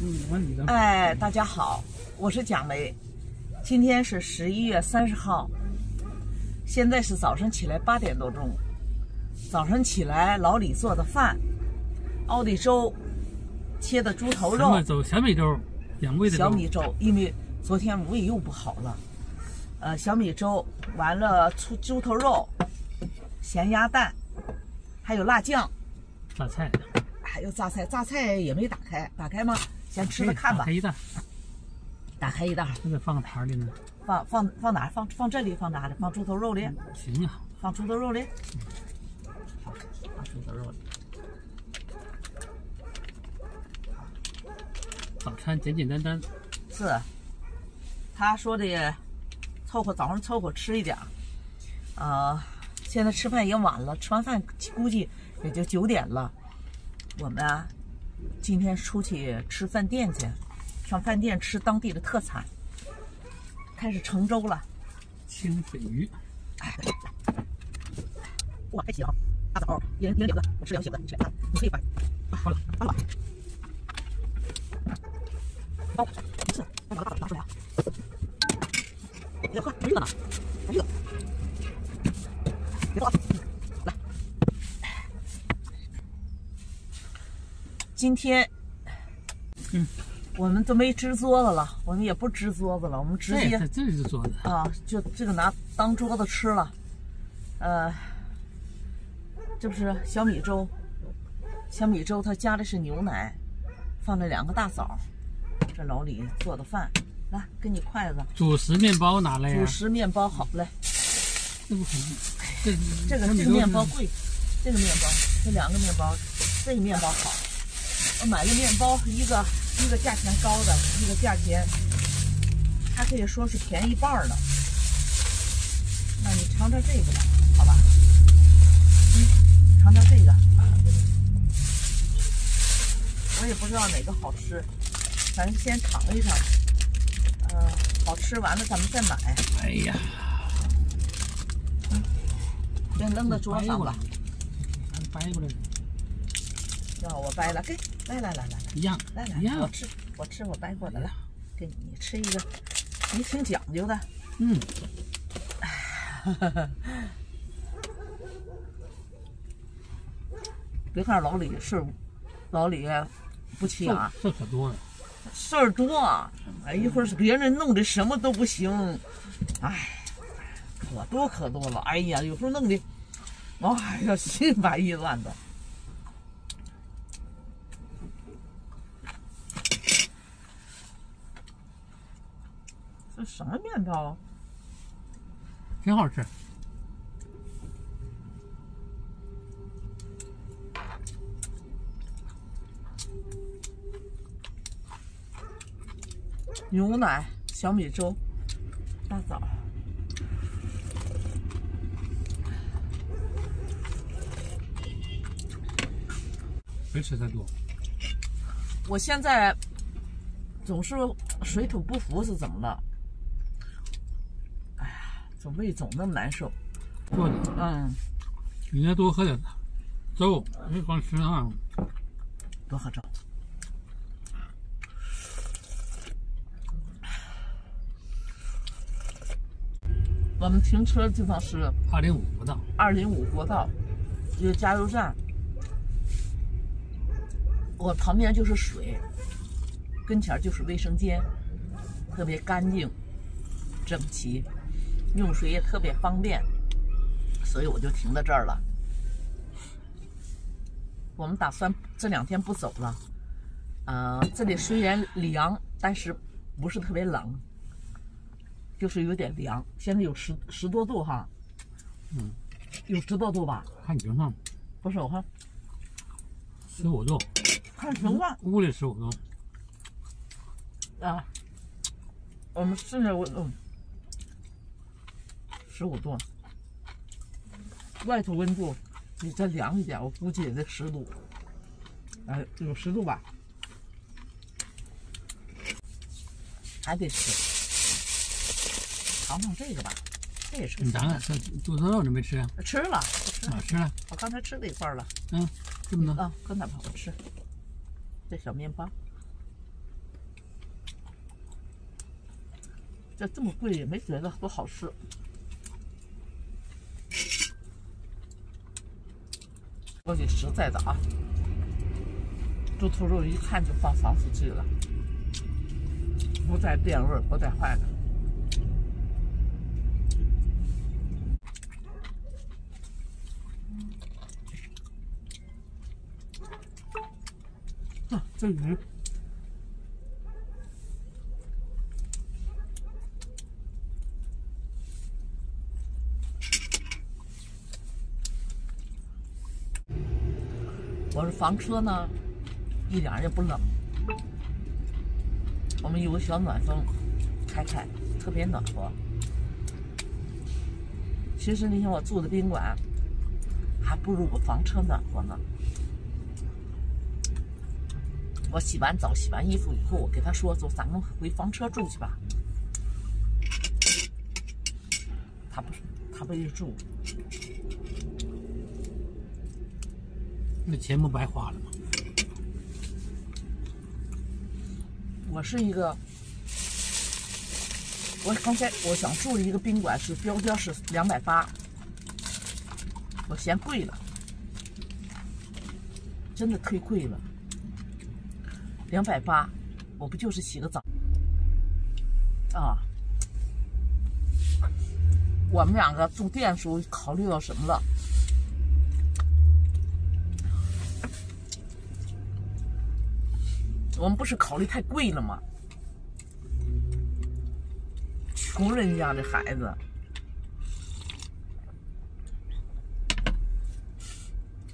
嗯，问你的。哎，大家好，我是蒋梅，今天是十一月三十号，现在是早上起来八点多钟。早上起来，老李做的饭，熬的粥，切的猪头肉。小米粥，养胃的小米粥，因为昨天胃又不好了。呃，小米粥完了，猪猪头肉，咸鸭蛋，还有辣酱，榨菜，还有榨菜，榨菜也没打开，打开吗？先吃着看吧。打开一袋，打开一袋，这个放个盘里呢。放放放哪？放放这里？放哪里？放猪头肉里？行啊，放猪头肉里。好，放猪头肉里。早餐简简单单。是，他说的，凑合早上凑合吃一点。呃，现在吃饭也晚了，吃完饭估计也就九点了。我们啊，今天出去吃饭店去，上饭店吃当地的特产。开始盛粥了，清水鱼。哎，哇，开洗啊！大枣，一人一人两个，我吃两小的，你吃俩，你可以翻，好了，翻了。包，不是，把大枣拿出来啊！别喝，热呢，还热。别喝，今天，嗯。我们都没支桌子了，我们也不支桌子了，我们直接这是桌子啊，就这个拿当桌子吃了。呃，这不是小米粥，小米粥它加的是牛奶，放了两个大枣。这老李做的饭，来给你筷子。主食面包拿来呀？主食面包好嘞。这不很这这个这个面包贵，这个面包这两个面包，这个面包好。我买的面包一个。一个价钱高的，一个价钱，还可以说是便宜半呢。那你尝尝这个吧，好吧？嗯，尝尝这个。我也不知道哪个好吃，咱先尝一尝。嗯，好吃完了咱们再买。哎呀，嗯，先扔到桌上吧。掰过来。要我掰了，给，来来来来来，一样，来来，我吃，我吃我掰过的了，给你吃一个，你挺讲究的，嗯，别看老李事儿，老李不起眼，事儿可多了，事儿多，哎，一会儿是别人弄的什么都不行，哎，可多可多了，哎呀，有时候弄的，哎呀，心烦意乱的。这什么面包？挺好吃。牛奶、小米粥、大枣。别吃太多。我现在总是水土不服，是怎么了？这胃总那么难受，坐着，嗯，应该多喝点粥，别光吃啊，多喝粥。我们停车的地方是二零五国道，二零五国道，一个加油站。我旁边就是水，跟前就是卫生间，特别干净、整齐。用水也特别方便，所以我就停在这儿了。我们打算这两天不走了。呃，这里虽然凉，但是不是特别冷，就是有点凉。现在有十十多度哈，嗯，有十多度吧？看情况，不是我看十五度，看情况。屋里十五度。啊，我们现在我嗯。十五度外头温度你再凉一点我估计也得十度。哎有十度吧。还得吃。尝尝这个吧这也是你尝尝这肚子肉准备吃啊？吃了吃了吃了。我刚才吃了一块了。嗯这么多啊搁哪吧我吃。这小面包。这这么贵也没觉得多好吃。说句实在的啊，猪头肉一看就放防腐剂了，不带变味，不带坏的。啊，这鱼。我是房车呢，一点也不冷。我们有个小暖风，开开，特别暖和。其实那天我住的宾馆，还不如我房车暖和呢。我洗完澡、洗完衣服以后，我给他说：“走，咱们回房车住去吧。”他不，他不去住。那钱不白花了吗？我是一个，我刚才我想住的一个宾馆是标标是两百八，我嫌贵了，真的忒贵了，两百八，我不就是洗个澡啊？我们两个住店时候考虑到什么了？我们不是考虑太贵了吗？穷人家的孩子，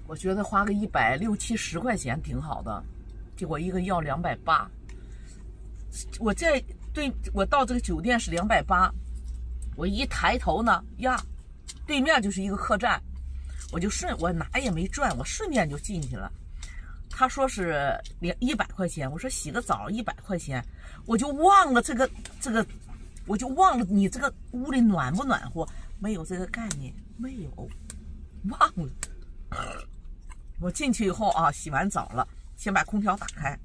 我觉得花个一百六七十块钱挺好的，结果一个要两百八。我在对我到这个酒店是两百八，我一抬头呢，呀，对面就是一个客栈，我就顺我哪也没转，我顺便就进去了。他说是两一百块钱，我说洗个澡一百块钱，我就忘了这个这个，我就忘了你这个屋里暖不暖和，没有这个概念，没有，忘了。我进去以后啊，洗完澡了，先把空调打开，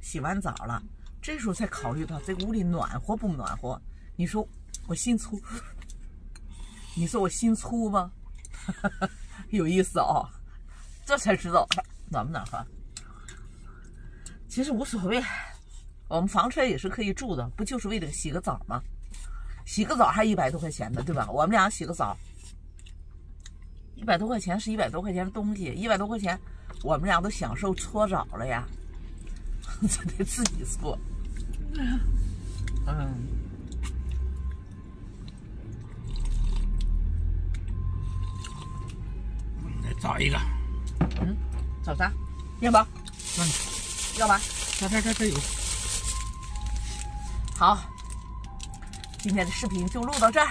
洗完澡了，这时候才考虑到这个屋里暖和不暖和。你说我心粗，你说我心粗吗？有意思啊，这才知道暖不暖和。其实无所谓，我们房车也是可以住的，不就是为了洗个澡吗？洗个澡还一百多块钱呢，对吧？我们俩洗个澡，一百多块钱是一百多块钱的东西，一百多块钱，我们俩都享受搓澡了呀，这得自己搓。嗯，再找一个，嗯，找啥？面包？嗯，要吧？这这这这有。好，今天的视频就录到这儿。